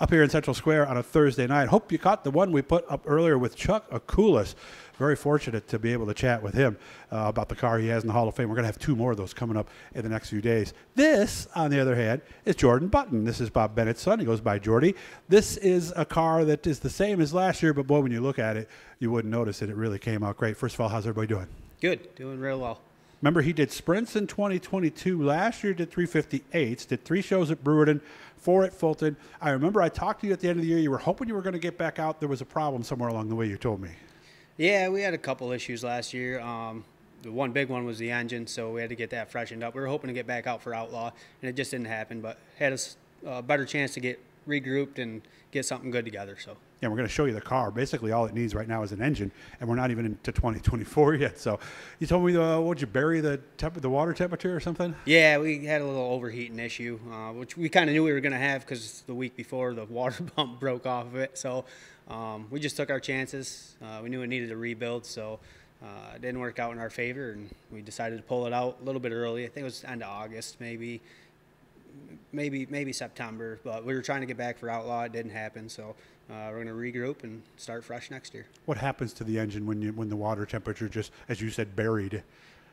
up here in Central Square on a Thursday night. Hope you caught the one we put up earlier with Chuck Akulis. Very fortunate to be able to chat with him uh, about the car he has in the Hall of Fame. We're going to have two more of those coming up in the next few days. This, on the other hand, is Jordan Bennett. This is Bob Bennett's son. He goes by Jordy. This is a car that is the same as last year, but boy, when you look at it, you wouldn't notice it. It really came out great. First of all, how's everybody doing? Good, doing real well. Remember, he did sprints in 2022. Last year, did 358s. Did three shows at Brewerton, four at Fulton. I remember I talked to you at the end of the year. You were hoping you were going to get back out. There was a problem somewhere along the way. You told me. Yeah, we had a couple issues last year. Um, the one big one was the engine, so we had to get that freshened up. We were hoping to get back out for Outlaw, and it just didn't happen. But had a uh, better chance to get regrouped and get something good together. So yeah, we're going to show you the car. Basically, all it needs right now is an engine, and we're not even into 2024 yet. So, you told me, uh, would you bury the temp- the water temperature or something? Yeah, we had a little overheating issue, uh, which we kind of knew we were going to have because the week before the water pump broke off of it. So, um, we just took our chances. Uh, we knew it needed a rebuild, so uh, it didn't work out in our favor, and we decided to pull it out a little bit early. I think it was end of August, maybe, maybe maybe September. But we were trying to get back for Outlaw. It didn't happen, so uh, we're going to regroup and start fresh next year. What happens to the engine when you when the water temperature just, as you said, buried?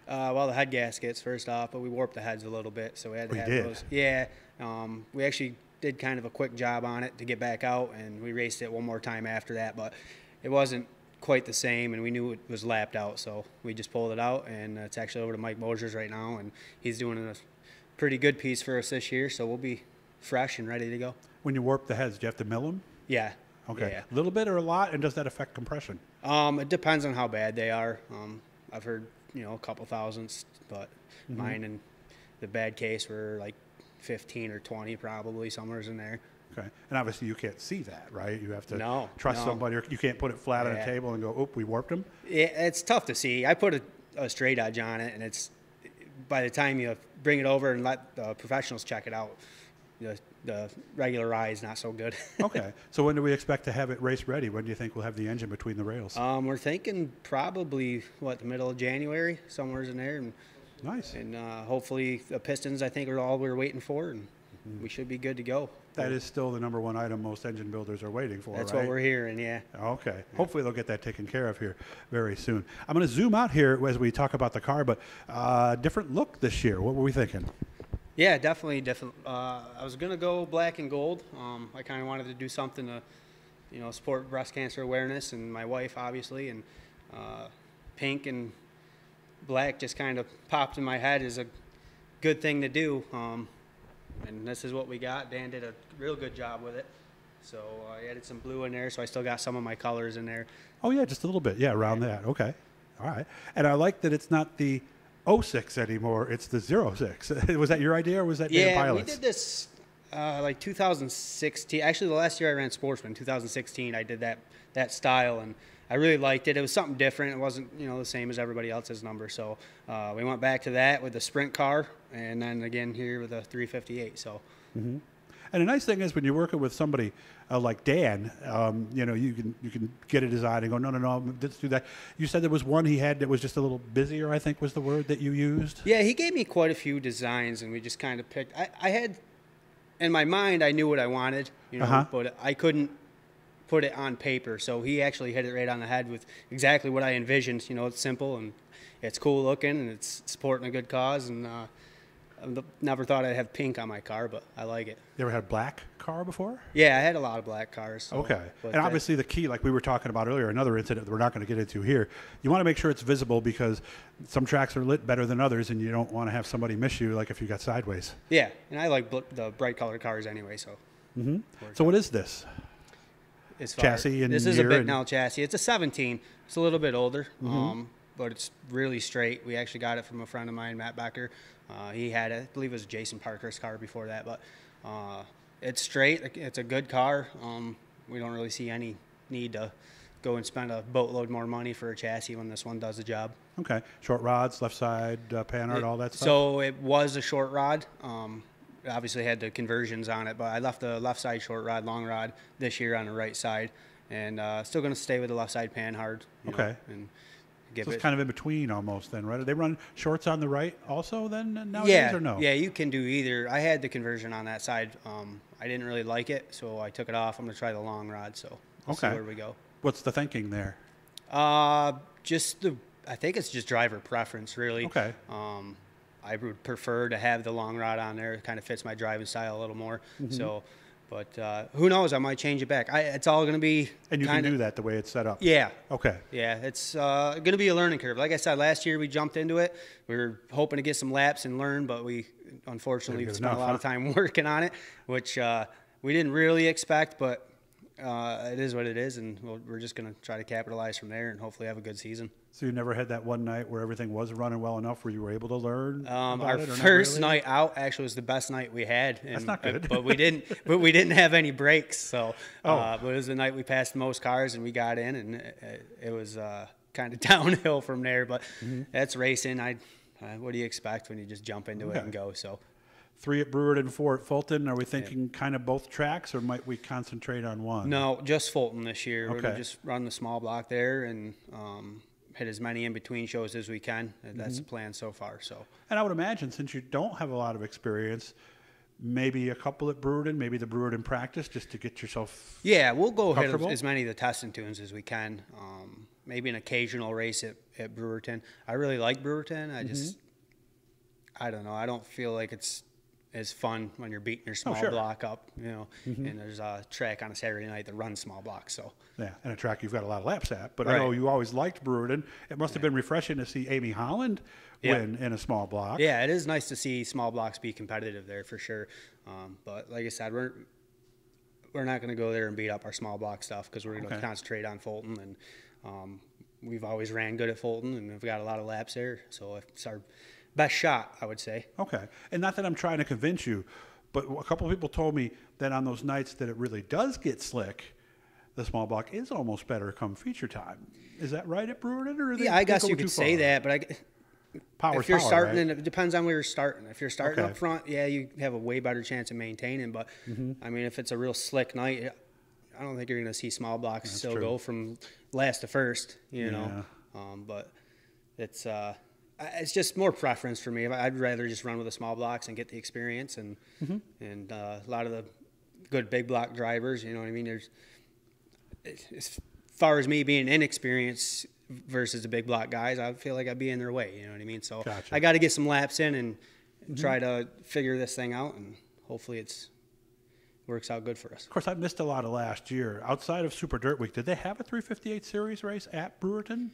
Uh, well, the head gaskets first off, but we warped the heads a little bit, so we had to We have did? those. Yeah, um, we actually did kind of a quick job on it to get back out, and we raced it one more time after that, but it wasn't quite the same, and we knew it was lapped out, so we just pulled it out, and it's actually over to Mike Mosers right now, and he's doing a pretty good piece for us this year, so we'll be fresh and ready to go. When you warp the heads, do you have to mill them? Yeah. Okay, Yeah. a little bit or a lot, and does that affect compression? Um, it depends on how bad they are. Um, I've heard you know a couple thousandths, but Mm-hmm. mine and the bad case were like 15 or 20 probably somewhere's in there. Okay, and obviously you can't see that, right? You have to No, trust no. somebody. Or you can't put it flat on a table and go, "Oop, we warped them." It, it's tough to see. I put a, a straight edge on it, and it's by the time you bring it over and let the professionals check it out, the the regular eye is not so good. Okay, so when do we expect to have it race ready? When do you think we'll have the engine between the rails? um, we're thinking probably what the middle of January, somewhere in there, and nice. and uh, hopefully the pistons I think are all we're waiting for, and we should be good to go. That is still the number one item most engine builders are waiting for. That's right? what we're hearing, yeah. Okay. Hopefully they'll get that taken care of here very soon. I'm going to zoom out here as we talk about the car, but uh, different look this year. What were we thinking? Yeah, definitely different. Uh, I was gonna go black and gold. Um, I kind of wanted to do something to, you know, support breast cancer awareness, and my wife obviously, and uh, pink and black just kind of popped in my head as a good thing to do. Um, and this is what we got. Dan did a real good job with it. So uh, I added some blue in there, so I still got some of my colors in there. Oh, yeah, just a little bit. Yeah, around that. Okay. All right. And I like that it's not the 06 anymore, it's the 06. was that your idea or was that Dan Yeah, we did this uh, like 2016. Actually, the last year I ran Sportsman, 2016, I did that that style, and I really liked it. It was something different. It wasn't you know the same as everybody else's number. So uh, we went back to that with the sprint car, and then again here with the 358. So And the nice thing is when you're working with somebody uh, like Dan, um, you know, you can you can get a design and go, no, no, no, let's do that. You said there was one he had that was just a little busier. I think was the word that you used. yeah, he gave me quite a few designs, and we just kind of picked. I, I had in my mind, I knew what I wanted, you know, Uh-huh. but I couldn't put it on paper. So he actually hit it right on the head with exactly what I envisioned. You know, it's simple and it's cool looking and it's supporting a good cause. And uh, I never thought I'd have pink on my car, but I like it. You ever had a black car before? Yeah, I had a lot of black cars. so- Okay. and obviously, the key, like we were talking about earlier, another incident that we're not going to get into here, you want to make sure it's visible because some tracks are lit better than others, and you don't want to have somebody miss you, like if you got sideways. yeah, and I like the bright colored cars anyway. So So, what is this? as Chassis and this is a and- chassis. It's a 17. It's a little bit older, Mm-hmm. um, but it's really straight. We actually got it from a friend of mine, Matt Becker. Uh, he had. I believe it was Jason Parker's car before that, but uh, it's straight. It's a good car. Um, we don't really see any need to go and spend a boatload more money for a chassis when this one does the job. Okay. Short rods, left side, uh, panhard, all that stuff? So it was a short rod. Um, obviously had the conversions on it, but I left the left side short rod, long rod this year on the right side, and uh, still going to stay with the left side panhard. you know, Okay. and give So it. it's kind of in between almost then, right? They run shorts on the right also then nowadays yeah, or no? yeah, you can do either. I had the conversion on that side. Um, I didn't really like it, so I took it off. I'm gonna try the long rod. So we'll see Okay. where we go. What's the thinking there? Uh, just the. I think it's just driver preference, really. Okay. Um, I would prefer to have the long rod on there. It kind of fits my driving style a little more. Mm-hmm. So, but uh, who knows? I might change it back. I, it's all going to be. And you can kinda- do that the way it's set up. Yeah. Okay. Yeah, it's uh, going to be a learning curve. Like I said, last year we jumped into it. We were hoping to get some laps and learn, but we unfortunately spent a enough, lot of time working on it, which uh, we didn't really expect, but uh, it is what it is, and we'll, we're just going to try to capitalize from there and hopefully have a good season. So you never had that one night where everything was running well enough where you were able to learn Um, our not first really? night out actually was the best night we had. And, not uh, good. but we didn't. But we didn't have any breaks. So, Oh. uh, but it was the night we passed most cars, and we got in, and it, it was uh, kind of downhill from there. But Mm-hmm. that's racing. I, uh, what do you expect when you just jump into Okay. it and go? So, Three at Brewerton and four at Fulton. Are we thinking kind of both tracks, or might we concentrate on one? no, just Fulton this year. We're Okay. gonna just run the small block there and um, hit as many in between shows as we can. That's Mm-hmm. the plan so far. So. And I would imagine since you don't have a lot of experience, maybe a couple at Brewerton, maybe the Brewerton practice, just to get yourself. Yeah, we'll go hit as many of the testing tunes as we can. Um, maybe an occasional race at, at Brewerton. I really like Brewerton. I just, Mm-hmm. I don't know. I don't feel like it's as fun when you're beating your small Oh, sure. Mm-hmm. block up, you know, and there's a track on a Saturday night that runs small blocks. So, Yeah, and a track you've got a lot of laps at. But I know you always liked Brewerton. It must have been refreshing to see Amy Holland Yeah. win in a small block. yeah, it is nice to see small blocks be competitive there for sure. Um, but like I said, we're, we're not going to go there and beat up our small block stuff because we're going to Okay. concentrate on Fulton and um, we've always ran good at Fulton and we've got a lot of laps there, so it's our best shot, I would say. Okay. And not that I'm trying to convince you, but a couple of people told me that on those nights that it really does get slick, the small block is almost better come feature time. Is that right at Brewerton? Or Yeah, I guess you could say far? that, but I, Power's if you're power, starting, right? and it depends on where you're starting. If you're starting Okay. up front, yeah, you have a way better chance of maintaining. But Mm-hmm. I mean, if it's a real slick night, I don't think you're going to see small blocks still true. go from last to first. You know, um, but it's uh, it's just more preference for me. I'd rather just run with the small blocks and get the experience and Mm-hmm. and uh, a lot of the good big block drivers. You know what I mean? There's as far as me being inexperienced versus the big block guys, I feel like I'd be in their way. You know what I mean? So Gotcha. I got to get some laps in and try to figure this thing out, and hopefully it's works out good for us. Of course, I missed a lot of last year. Outside of Super Dirt Week, did they have a 358 Series race at Brewerton?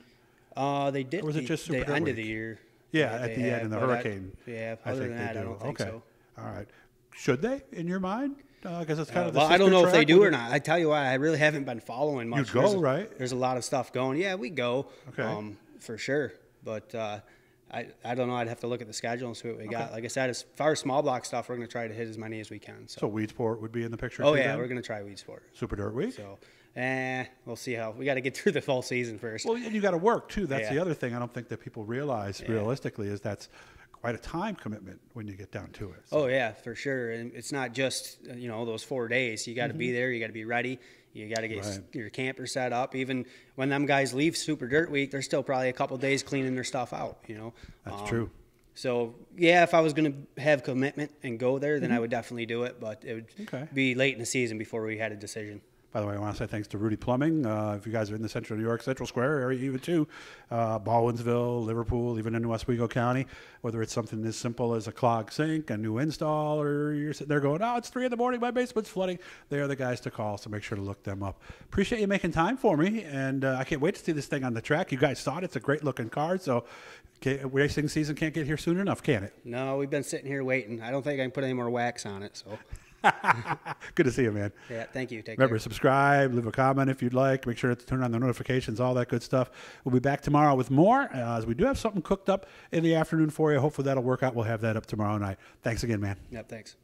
Uh, they did. Or was it just the Dirt end Week? of the year? Yeah, at the had, end in the but I- hurricane. yeah, I other think than that, do. I don't think okay. so. All right. Should they, in your mind? Because it's kind Uh, of the well, I don't know if they do or not. I tell you why, I really haven't been following much. You'd go, There's a- right? There's a lot of stuff going. Yeah, we go. Okay. Um, for sure. But uh, I, I don't know. I'd have to look at the schedule and see what we got. Like I said, as far as small block stuff, we're going to try to hit as many as we can. So. So Weedsport would be in the picture. oh yeah, then? we're going to try Weedsport. Super Dirt Week. So, eh, we'll see how. We got to get through the fall season first. Well, and you got to work too. That's the other thing I don't think that people realize realistically is that's quite a time commitment when you get down to it. So- Oh yeah, for sure. And it's not just you know those four days. You got to be there. You got to be ready. You got to get Mm-hmm. Right. your camper set up. Even when them guys leave Super Dirt Week, they're still probably a couple days cleaning their stuff out. You know. That's Um, true. So yeah, if I was going to have commitment and go there, then I would definitely do it. But it would Mm-hmm. Okay. be late in the season before we had a decision. By the way, I want to say thanks to Rudy Plumbing. Uh, if you guys are in the central New York, Central Square area, even too, uh, Baldwinsville, Liverpool, even in Oswego County, whether it's something as simple as a clogged sink, a new install, or you're sitting there going, oh, it's three in the morning, my basement's flooding, they are the guys to call, so make sure to look them up. Appreciate you making time for me, and uh, I can't wait to see this thing on the track. You guys saw it. It's a great looking car, so racing season can't get here soon enough, can it? No, we've been sitting here waiting. I don't think I can put any more wax on it. So Good to see you, man. yeah, thank you. Take Remember, care. subscribe, leave a comment if you'd like. Make sure to turn on the notifications, all that good stuff. We'll be back tomorrow with more, uh, as we do have something cooked up in the afternoon for you. Hopefully that'll work out. We'll have that up tomorrow night. Thanks again, man. Yep. Thanks.